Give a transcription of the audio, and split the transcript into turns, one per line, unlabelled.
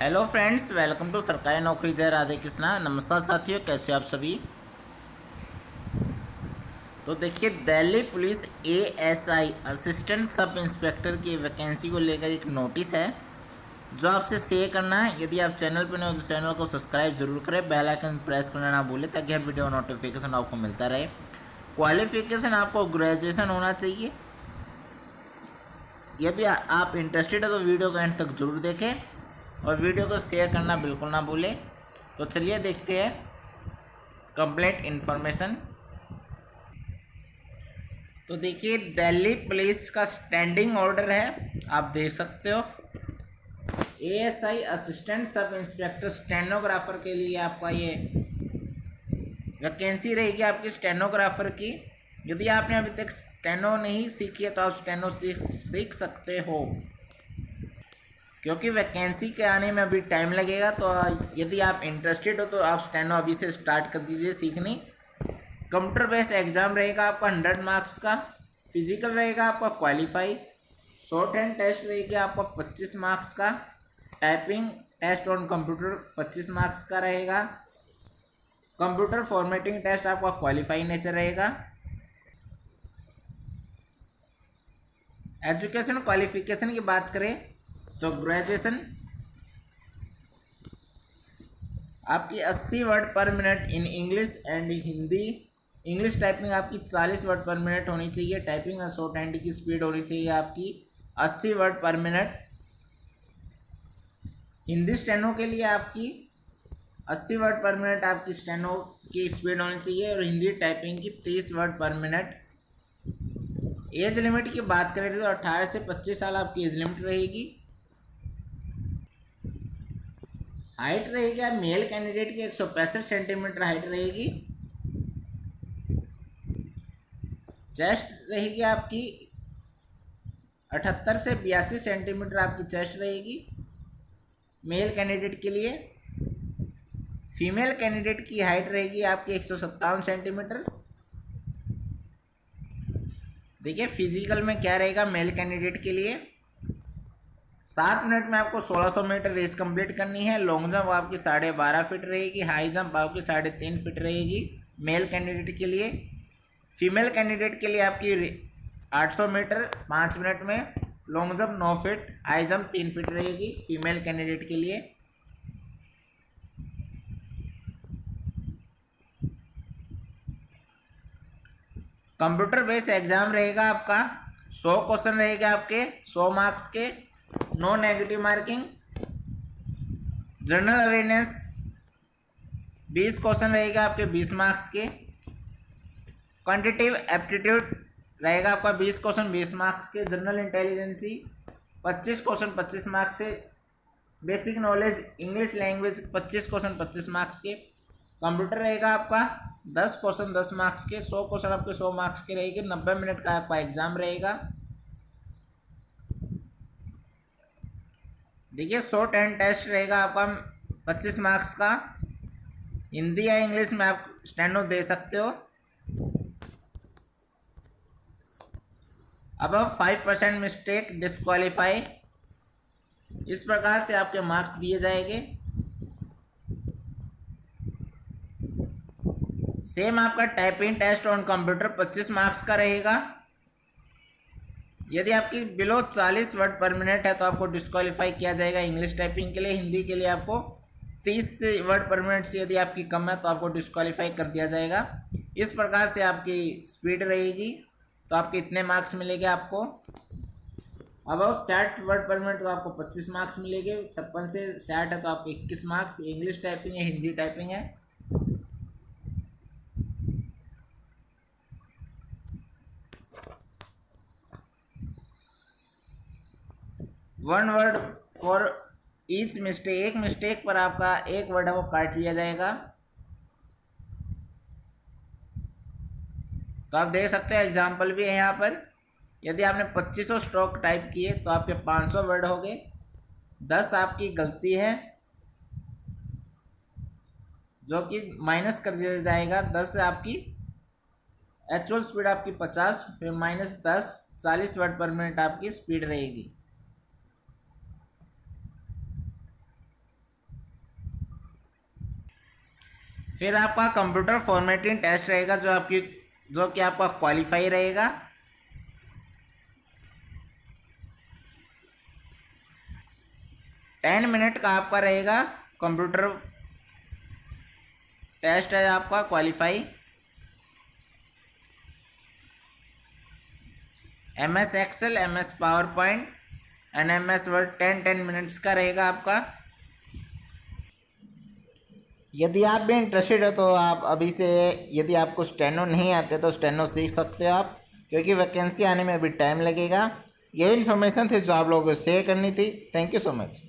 Hello friends welcome to सरकारी नौकरी जय राधे कृष्णा नमस्कार साथियों, कैसे आप सभी? तो देखिए, Delhi police ASI assistant sub inspector की वैकेंसी को लेकर एक नोटिस है, जो आपसे शेयर करना है। यदि आप चैनल पर नहीं हो तो चैनल को सब्सक्राइब ज़रूर करें। बेल आइकन प्रेस करना ना भूलें, ताकि हर वीडियो नोटिफिकेशन आपको मिलता रहे। क्वालिफिकेशन आपको ग्रेजुएशन होना चाहिए। यदि आप इंटरेस्टेड है तो वीडियो को एंड तक ज़रूर देखें। और वीडियो को शेयर करना बिल्कुल ना भूलें। तो चलिए देखते हैं कंप्लीट इन्फॉर्मेशन। तो देखिए, दिल्ली पुलिस का स्टैंडिंग ऑर्डर है। आप देख सकते हो। ASI assistant sub inspector stenographer के लिए आपका ये वैकेंसी रहेगी आपकी स्टेनोग्राफर की। यदि आपने अभी तक स्टेनो नहीं सीखी है तो आप स्टेनो सीख सकते हो। क्योंकि वैकेंसी के आने में अभी टाइम लगेगा तो यदि आप इंटरेस्टेड हो तो आप स्टेनो अभी से स्टार्ट कर दीजिए सीखनी। कंप्यूटर बेस्ड एग्ज़ाम रहेगा आपका हंड्रेड मार्क्स का फ़िज़िकल रहेगा आपका क्वालिफाई शॉर्ट हैंड टेस्ट रहेगा आपका पच्चीस मार्क्स का टाइपिंग टेस्ट ऑन कंप्यूटर पच्चीस मार्क्स का रहेगा कंप्यूटर फॉर्मेटिंग टेस्ट आपका क्वालिफाई नेचर रहेगा। एजुकेशन क्वालिफिकेशन की बात करें तो ग्रेजुएशन आपकी 80 word per minute in English and Hindi English typing आपकी 40 वर्ड पर मिनट होनी चाहिए टाइपिंग और शॉर्ट हैंड की स्पीड होनी चाहिए आपकी 80 word per minute Hindi steno के लिए आपकी 80 वर्ड पर मिनट आपकी स्टेनो की स्पीड होनी चाहिए और हिंदी टाइपिंग की 30 word per minute age limit की बात करें तो 18 से 25 साल आपकी एज लिमिट रहेगी। हाइट रहेगी आप मेल कैंडिडेट की एक सौ पैंसठ सेंटीमीटर हाइट रहेगी। चेस्ट रहेगी आपकी अठहत्तर से बयासी सेंटीमीटर आपकी चेस्ट रहेगी। मेल कैंडिडेट के लिए फीमेल कैंडिडेट की हाइट रहेगी आपकी एक सौ सत्तावन सेंटीमीटर देखिए फ़िज़िकल में क्या रहेगा मेल कैंडिडेट के लिए। सात मिनट में आपको 1600 मीटर रेस कंप्लीट करनी है। लॉन्ग जंप आपकी साढ़े बारह फिट रहेगी। हाई जंप आपकी साढ़े तीन फिट रहेगी मेल कैंडिडेट के लिए। फीमेल कैंडिडेट के लिए आपकी 800 मीटर पाँच मिनट में। लॉन्ग जंप नौ फिट हाई जंप तीन फिट रहेगी फीमेल कैंडिडेट के लिए। कंप्यूटर बेस्ड एग्ज़ाम रहेगा आपका। सौ क्वेश्चन रहेगा आपके, सौ मार्क्स के। No negative marking general awareness बीस क्वेश्चन रहेगा आपके बीस मार्क्स के. क्वांटिटिव एप्टीट्यूड रहेगा आपका बीस क्वेश्चन बीस मार्क्स के. जनरल इंटेलिजेंसी पच्चीस क्वेश्चन पच्चीस मार्क्स से. बेसिक नॉलेज इंग्लिश लैंग्वेज पच्चीस क्वेश्चन पच्चीस मार्क्स के. कंप्यूटर रहेगा आपका दस क्वेश्चन दस मार्क्स के. सौ क्वेश्चन आपके सौ मार्क्स के रहेगी. नब्बे मिनट का आपका एग्ज़ाम रहेगा. देखिए शॉर्ट हैंड टेस्ट रहेगा आपका पच्चीस मार्क्स का। हिंदी या इंग्लिश में आप स्टैंडो दे सकते हो। अब फाइव परसेंट मिस्टेक डिस्कालीफाई इस प्रकार से आपके मार्क्स दिए जाएँगे। सेम आपका टाइपिंग टेस्ट ऑन कंप्यूटर पच्चीस मार्क्स का रहेगा। यदि आपकी बिलो चालीस वर्ड पर मिनट है तो आपको डिस्कालीफाई किया जाएगा इंग्लिश टाइपिंग के लिए, हिंदी के लिए आपको तीस वर्ड पर मिनट से यदि आपकी कम है तो आपको डिस्कालीफाई कर दिया जाएगा। इस प्रकार से आपकी स्पीड रहेगी तो आपके इतने मार्क्स मिलेंगे आपको। अब साठ वर्ड पर मिनट तो आपको पच्चीस मार्क्स मिलेंगे। छप्पन से साठ है तो आपको इक्कीस मार्क्स इंग्लिश टाइपिंग है, हिंदी टाइपिंग है। One word for each mistake, एक मिस्टेक पर आपका एक वर्ड है, वो काट लिया जाएगा। तो आप देख सकते हैं एग्ज़ाम्पल भी है यहाँ पर। यदि आपने 2500 स्ट्रोक टाइप किए तो आपके 500 वर्ड हो गए। दस आपकी गलती है, जो कि माइनस कर दिया जाएगा। दस से आपकी एक्चुअल स्पीड आपकी पचास, फिर माइनस दस, चालीस वर्ड पर मिनट आपकी स्पीड रहेगी। फिर आपका कंप्यूटर फॉर्मेटिंग टेस्ट रहेगा, जो आपकी, जो कि आपका क्वालिफाई रहेगा। टेन मिनट का आपका रहेगा कंप्यूटर टेस्ट है आपका qualify M S Excel M S power point and M S Word ten ten minutes का रहेगा आपका। यदि आप भी इंटरेस्टेड है तो आप अभी से यदि आपको स्टेनो नहीं आते तो स्टेनो सीख सकते हो आप, क्योंकि वैकेंसी आने में अभी टाइम लगेगा। यही इन्फॉर्मेशन थी जो आप लोगों को शेयर करनी थी। Thank you so much